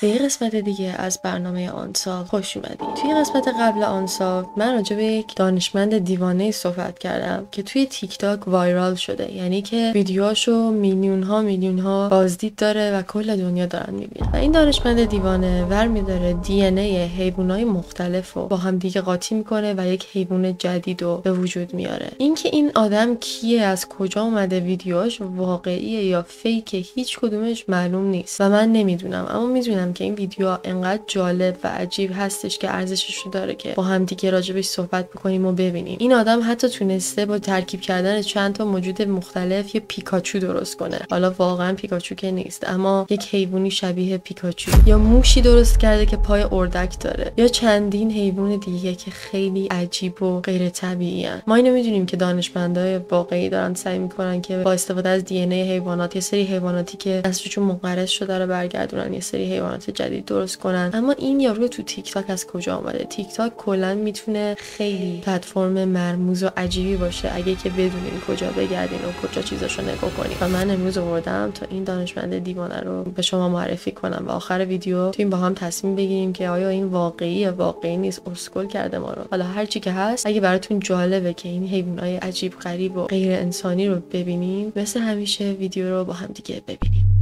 به یه قسمت دیگه از برنامه آنسا خوش اومدید توی قسمت قبل آنسا من راجع به یک دانشمند دیوانه صحبت کردم که توی تیک تاک وایرال شده. یعنی که ویدیوهاشو میلیون ها میلیون ها بازدید داره و کل دنیا دارن می‌بینن. و این دانشمند دیوانه ور میداره دی ان ای مختلف با هم دیگه قاطی می‌کنه و یک حیوان جدید رو به وجود میاره. اینکه این آدم کیه از کجا اومده ویدیوهاش واقعیه یا فیکه هیچ کدومش معلوم نیست و من نمی‌دونم. اما می‌دونم که این ویدیو انقدر جالب و عجیب هستش که ارزشش رو داره که با هم دیگه راجبش صحبت بکنیم و ببینیم. این آدم حتی تونسته با ترکیب کردن چند تا موجود مختلف یه پیکاچو درست کنه. حالا واقعا پیکاچو که نیست اما یک حیوانی شبیه پیکاچو. یا موشی درست کرده که پای اردک داره یا چندین حیوان دیگه که خیلی عجیب و غیر طبیعی ما اینو می‌دونیم که دانشمندای واقعی دارن سعی می‌کنن که با استفاده از دی حیوانات یه سری حیواناتی که نسلشون منقرض شده رو برگردونن یه سری حیوانات جدید درست کنن. اما این یارو تو تیک تاک از کجا آمده؟ تیک تاک کلا می‌تونه خیلی پلتفرم مرموز و عجیبی باشه. اگه که بدونین کجا بگردین و کجا چیزاشو نگاه کنین. و من امروز آوردم تا این دانشمند دیوانه رو به شما معرفی کنم. و آخر ویدیو این با هم تصمیم بگیریم که آیا این واقعی واقعی نیست. اسکل کرده ما رو. حالا هر چی که هست اگه براتون جالبه که این حیوانات عجیب غریب و غیر انسانی رو ببینین مثل همیشه ویدیو رو با هم دیگه ببینیم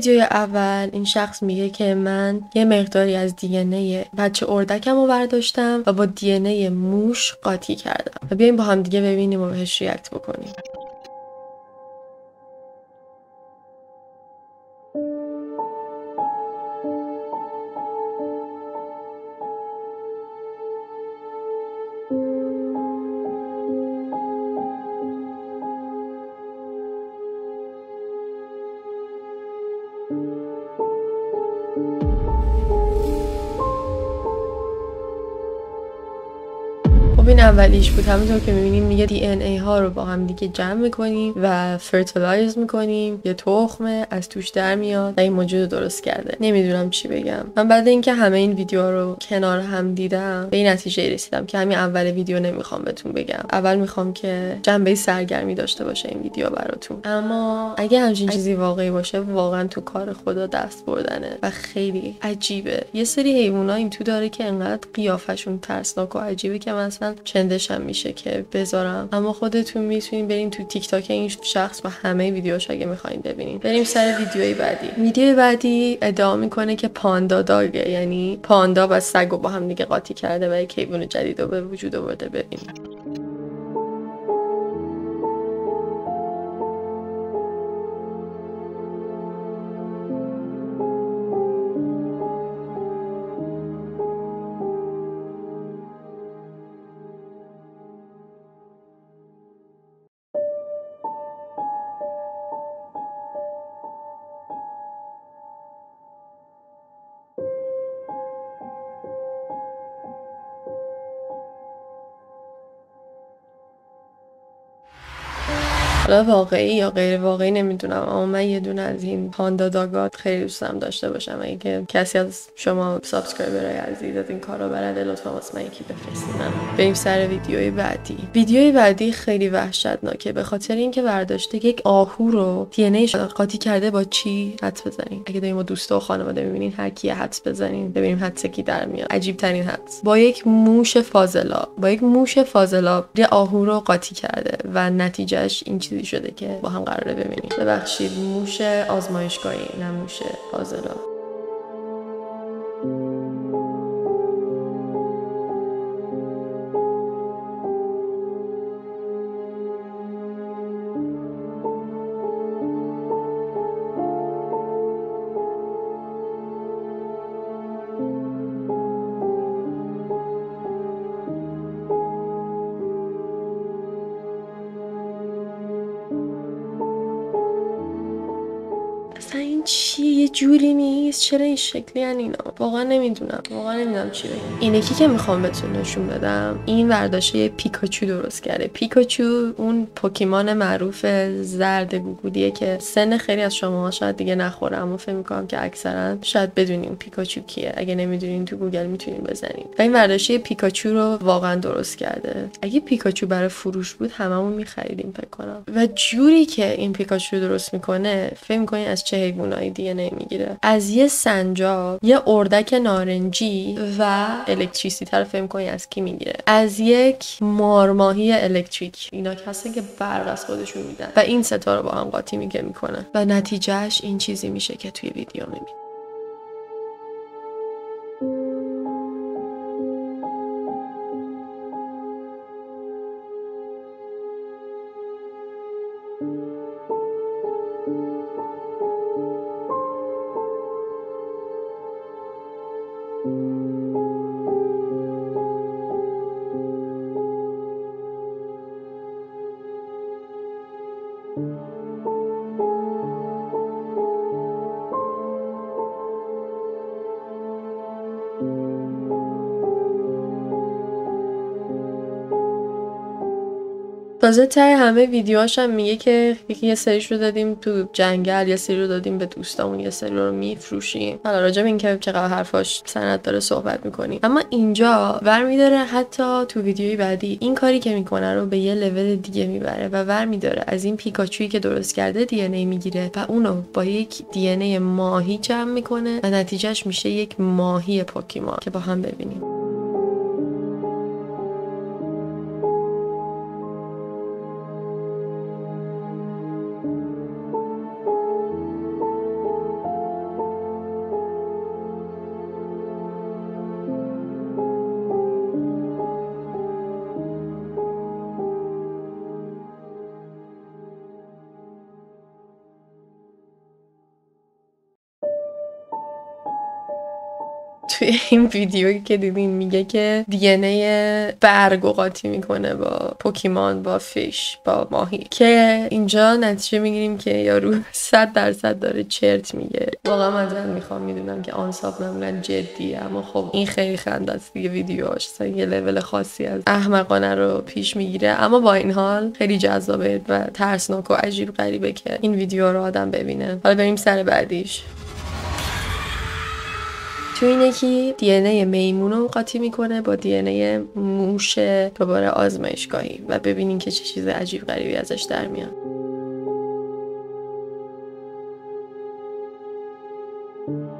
ویدیوی اول این شخص میگه که من یه مقداری از دی ای بچه اردکم رو برداشتم و با دی ای موش قاطی کردم. و بیایم با هم دیگه ببینیم و بهش ریاکت بکنیم. اولیش بود. همونطور که می‌بینیم میگه DNA ها رو با هم دیگه جمع می‌کنیم و fertilize می‌کنیم. یه تخمه از توش در میاد و این موجود درست کرده. نمی‌دونم چی بگم. من بعد اینکه همه این ویدیو رو کنار هم دیدم به این نتیجه رسیدم که همین اول ویدیو نمی‌خوام بهتون بگم. اول می‌خوام که جنبه سرگرمی داشته باشه این ویدیو براتون. اما اگه همچین چیزی واقعی باشه واقعا تو کار خدا دست بردنه و خیلی عجیبه. یه سری حیونا این تو داره که انقدر قیافشون ترسناک و عجیبه که مثلا چندشم میشه که بذارم. اما خودتون می‌تونین برین تو تیک تاک این شخص و همه ویدیوش اگه می‌خواین ببینین. بریم سر ویدیوی بعدی. ویدیو بعدی ادعا می‌کنه که پاندا داگه یعنی پاندا و سگ با هم دیگه قاطی کرده و یک حیوان جدید رو به وجود آورده. ببینیم حالا واقعی یا غیر واقعی نمی‌دونم اما من یه دونه از این panda dog ها خیلی دوستم داشته باشم. اگه کسی از شما subscriber ای عزیز از این کارو بلده لطفا واسه من یکی بفرستین. بریم سر ویدیوی بعدی. ویدیوی بعدی خیلی وحشتناکه به خاطر اینکه برداشته یک آهو رو DNA قاطی کرده با چی؟ حدس بزنین. اگه داریم با دوستا و خانواده می‌بینین هر کی حدس بزنین. ببینیم حدس کی در میاد. عجیب ترین حدس. با یک موش فاضلاب با یک موش فاضلاب یه آهو رو قاطی کرده و نتیجهش این چیزی شده که با هم قراره ببینیم. ببخشید موش آزمایشگاهی نه موش فاضلا این این چی؟ یه جوری نیست؟ چرا این شکلی هن اینا؟ واقعا نمی‌دونم. واقعا نمی‌دونم چی بگم. اینکی که می‌خوام بهتون نشون بدم این ورداشته پیکاچو درست کرده. پیکاچو اون پوکمون معروف زرد گوگولیه که سن خیلی از شما شاید دیگه نخوره اما فکر می‌کنم که اکثرا شاید بدونیم پیکاچو کیه. اگه نمی‌دونین تو گوگل می‌تونین بزنین. و این ورداشته پیکاچو رو واقعا درست کرده. اگه پیکاچو برای فروش بود هممون میخریدیم فکر کنم. و جوری که این پیکاچو درست می‌کنه فکر می‌کنین از چه حیوانایی دی می‌گیره. از یه سنجاب یه اردک نارنجی و الکتریسیته رو فکر می‌کنین از کی می‌گیره. از یک مارماهی الکتریک. اینا هستن که برق از خودشون میدن. و این ستا رو با هم قاطی میگه می‌کنه. و نتیجهش این چیزی میشه که توی ویدیو می‌بینید تازه تای همه ویدیوهاش هم میگه که یه سریش رو دادیم تو جنگل یه سری رو دادیم به دوستامون یه سری رو میفروشیم. حالا راجع به اینکه چقدر حرفاش سند داره صحبت می‌کنیم. اما اینجا ور میداره حتی تو ویدیوی بعدی این کاری که می‌کنه رو به یه لول دیگه می‌بره و ور میداره از این پیکاچویی که درست کرده دی ای می‌گیره و اونو با یک دی ماهی جمع می‌کنه و نتیجهش میشه یک ماهی پوکیمان که با هم ببینیم. توی این ویدیویی که دیدین میگه که دی ای برگ قاطی می‌کنه با پوکیمان با فیش با ماهی. که اینجا نتیجه می‌گیریم که یارو صد درصد داره چرت میگه. واقعا من می‌خوام می‌دونم که آنصاف معمولا جدیه اما خب این خیلی خنده است دیگه ویدیوهاش. یه لول خاصی از احمقانه رو پیش می‌گیره. اما با این حال خیلی جذابه و ترسناک و عجیب غریبه که این ویدیو رو آدم ببینه. حالا بریم سر بعدیش. تو اینه که دی ای میمون رو قاطی می‌کنه با دی ای موش دوباره آزمایشگاهی و ببینین که چه چیز عجیب غریبی ازش در میاد. حالا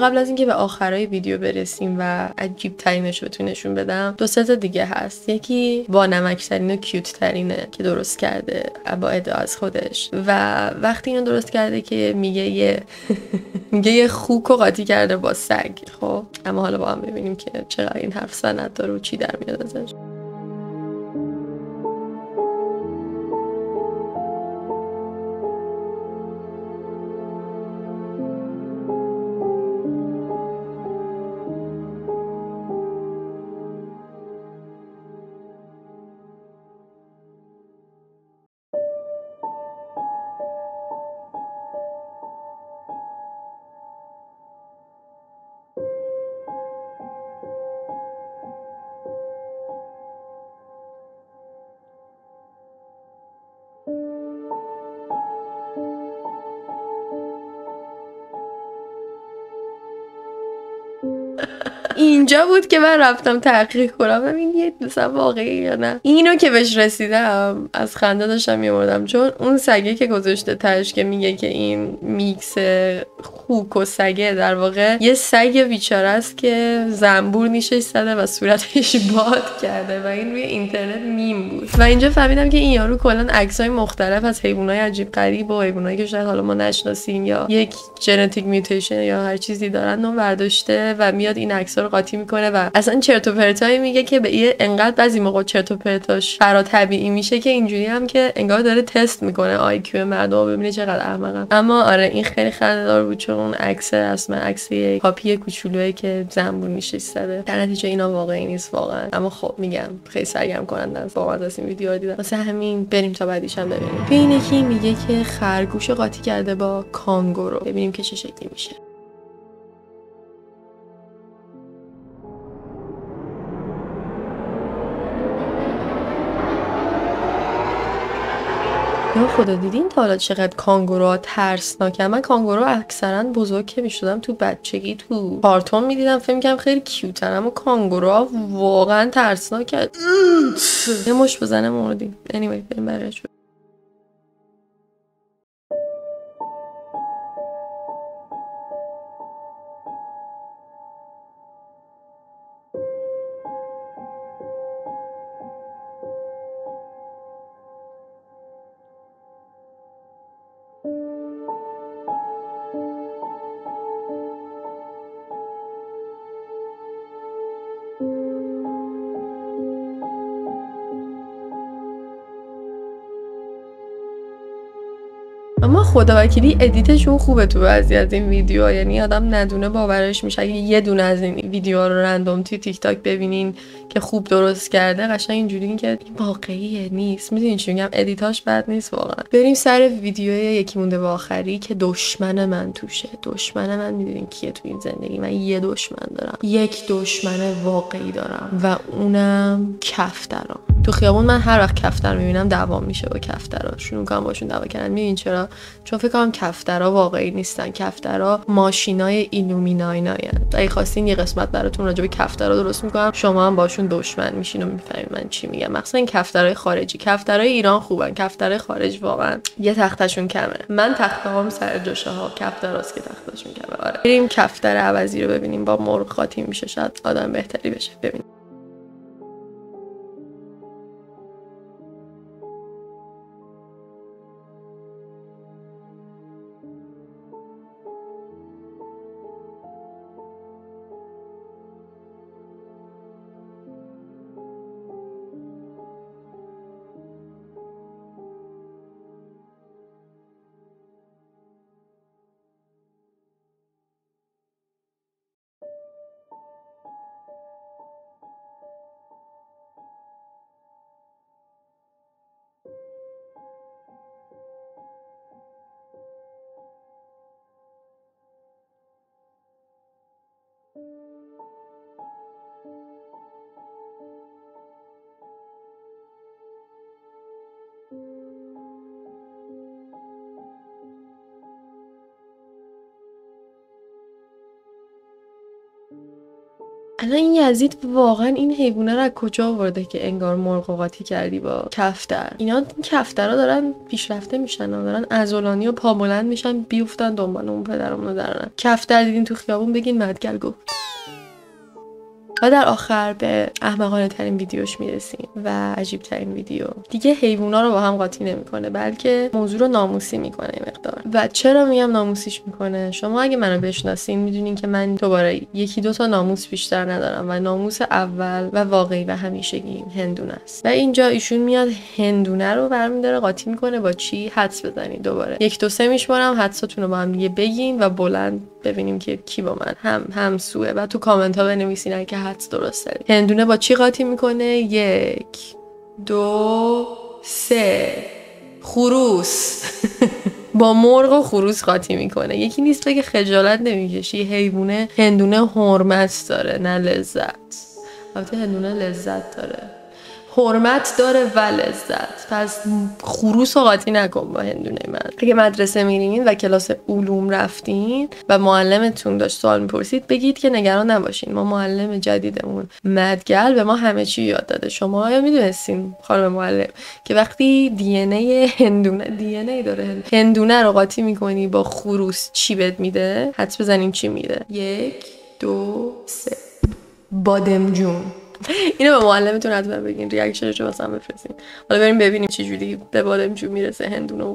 قبل از اینکه به آخرای ویدیو برسیم و عجیب ترینش بهتون نشون بدم دو سه دیگه هست. یکی با نمکترین و کیوت ترینه که درست کرده با ادعا از خودش. و وقتی اینو درست کرده که میگه یه میگه یه خوک و قاطی کرده با سگ. خب اما حالا با هم ببینیم که چقدر این حرف سند داره و چی در میاد ازش. اینجا بود که من رفتم تحقیق کنم. ببینم مثلا واقعی یا نه. اینو که بهش رسیدم از خنده داشتم میمردم چون اون سگه که گذاشته تهش که میگه که این میکس خوک و سگه در واقع یه سگ بیچاره است که زنبور نیشش زده و صورتش باد کرده و این روی اینترنت میم بود. و اینجا فهمیدم که این یارو کلا عکسای مختلف از حیوانای عجیب غریب و حیوانایی که شاید حالا ما نشناسیم یا یک genetic mutation یا هر چیزی دارن و برداشته و میاد این رو قاطی می‌کنه و اصلا چرت و پرتایی میگه که به یه انقدر بعضی موقع چرت و پرتاش فرا طبیعی میشه که اینجوری هم که انگار داره تست می‌کنه IQ مردم ببینه چقدر احمقن. اما آره این خیلی خنده‌دار بود چون عکس اصلا عکس یه puppy کوچولویی که زنبور ایستاده. در نتیجه اینا واقعی نیست واقعا. اما خب میگم خیلی سرگرم کننده است واقعا از این ویدیو دیدم. واسه همین بریم تا بعدیش هم ببینیم. ببین یکی میگه که خرگوش قاطی کرده با کانگورو. ببینیم که چه شکلی میشه. خدا دیدین تا حالا چقدر کانگوروها ترسناکن. من کانگورو اکثرا بزرگ که می‌شدم تو بچگی تو کارتون می‌دیدم. فکر می‌کنم خیلی کیوتن اما کانگوروها واقعا ترسناکن. یه مش بزنه مردیم anyway بریم برای اما خدا وکیلی edit شون خوبه تو بعضی از این ویدیوها. یعنی آدم ندونه باورش میشه. اگه یه دونه از این ویدیوها رو random توی تیک تاک ببینین که خوب درست کرده قشنگ اینجوری که واقعیه نیست. می‌دونین چی میگم؟ edit اش بد نیست واقعا. بریم سر ویدیو یکی مونده به آخری که دشمن من توشه. دشمن من می‌دونین کیه تو این زندگی؟ من یه دشمن دارم. یک دشمن واقعی دارم و اونم کفتران. تو خیابون من هر وقت کفتر می‌بینم دعوام میشه با کفترا. شروع کنم باشون دعوا کردن. میبین چرا؟ چون فکر کنم کفترا واقعی نیستن. کفترا ماشینای ایلومیناتی‌ان اگه خواستین یه قسمت براتون راجع به کفترا درست می‌کنم. شما هم باشون دشمن میشین و می‌فهمین من چی میگم. مثلا این کفترای خارجی. کفترای ایران خوبن. کفترای خارج واقعا یه تختشون کمه. من تختهام سر جاشه ها کفتراست که تختشون کمه. آره. بریم کفتر عوضی رو ببینیم. با مرغ قاطی میشه. شاید آدم بهتری بشه. ببینیم. این یزید واقعا این حیوانه رو کجا آورده که انگار مرغ قاطی کردی با کفتر؟ اینا این کفترها دارن پیشرفته میشن دارن ازولانی و پابلند میشن بیفتن دنبال اون پدرمون رو درن کفتر دیدین تو خیابون؟ بگین مدگل گفت. و در آخر به احمقانه ترین ویدیوش می‌رسیم و عجیب ترین ویدیو. دیگه حیوونا رو با هم قاطی نمی‌کنه بلکه موضوع رو ناموسی می‌کنه مقدار. و چرا میگم ناموسیش می‌کنه؟ شما اگه منو بشناسین می‌دونین که من دوباره یکی دو تا ناموس بیشتر ندارم و ناموس اول و واقعی و همیشگی هندونه است. و اینجا ایشون میاد هندونه رو برمیداره قاطی می‌کنه با چی؟ حدس بزنید دوباره. یک دو سه میشمارم حدساتون رو با هم دیگه بگین و بلند ببینیم که کی با من هم هم سوه و تو کامنت ها بنویسین که حدس درست دارید هندونه با چی قاطی می‌کنه؟ یک دو سه. خروس. با مرغ و خروس قاطی می‌کنه. یکی نیست بگه خجالت نمی‌کشی. حیوانه هندونه حرمت داره نه لذت. البته هندونه لذت داره. حرمت داره و لذت. پس خروس و قاطی نکن با هندونه من. اگه مدرسه میرین و کلاس علوم رفتین و معلمتون داشت سوال می‌پرسید بگید که نگران نباشین. ما معلم جدیدمون مدگل به ما همه چی یاد داده. شما آیا می‌دونستین خانم معلم که وقتی دی ای هندونه دی ای داره. هندونه رو قاطی می‌کنی با خروس چی بهت میده؟ حدس بزنین چی میده؟ یک دو سه. بادمجون. اینو به معلمتون حتما بگین ریاکشنشو واسه هم بفرستین. حالا بریم ببینیم چه جوری به بادمجون می‌رسه هندونه و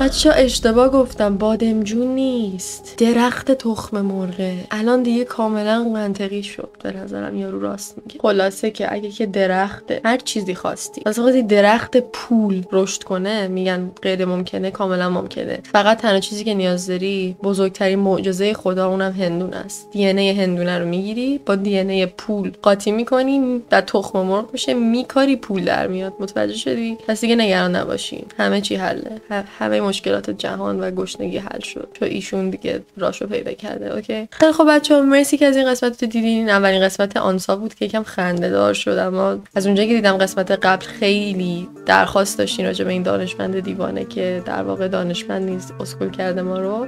بچه اشتباه گفتم بادمجون نیست. درخت تخم مرغه. الان دیگه کاملا منطقی شد. به نظرم یارو راست میگه. خلاصه که اگه که درخت هر چیزی خواستی. واسه خواستی درخت پول رشد کنه میگن غیر ممکنه کاملا ممکنه. فقط تنها چیزی که نیاز داری بزرگترین معجزه خدا اونم هندون است. دی هندونه رو می‌گیری با دی پول قاطی می‌کنی در تخم مرغ میشه میکاری پول در میاد. متوجه شدی؟ پس دیگه نگران نباشین همه چی حله. همه مشکلات جهان و گشنگی حل شد. چون ایشون دیگه راشو پیدا کرده okay؟ خیلی خب بچه‌ها مرسی که از این قسمت رو دیدین. اولین قسمت آنسالود بود که یکم خنده دار شد اما از اونجا که دیدم قسمت قبل خیلی درخواست داشتین راجع به این دانشمند دیوانه که در واقع دانشمند نیست اسکول کرده ما رو.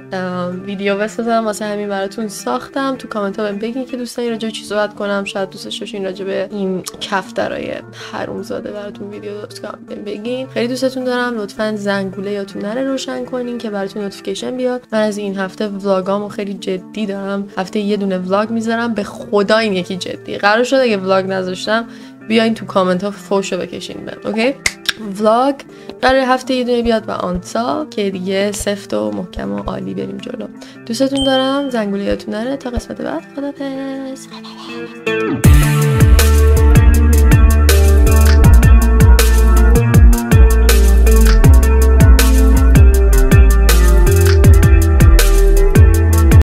ویدیو بسازم واسه همین براتون ساختم. تو کامنت ها بگین که دوستان راجع به چی صحبت کنم. شاید دوستش داشتین راجع به این کفترای حروم زاده براتون ویدیو درست کنم بگین. خیلی دوستتون دارم. لطفا زنگوله یاتون نره. روشن کنین که براتون notification بیاد. من از این هفته vlog امو خیلی جدی دارم. هفته یه دونه vlog می‌ذارم. به خدا این یکی جدی. قرار شد اگه vlog نذاشتم بیاین تو کامنت ها فوشو بکشین بهم okay؟ vlog قرار هفته یه دونه بیاد و آنسالود که دیگه سفت و محکم و عالی بریم جلو. دوستتون دارم. زنگوله یاتون نره. تا قسمت بعد. خدا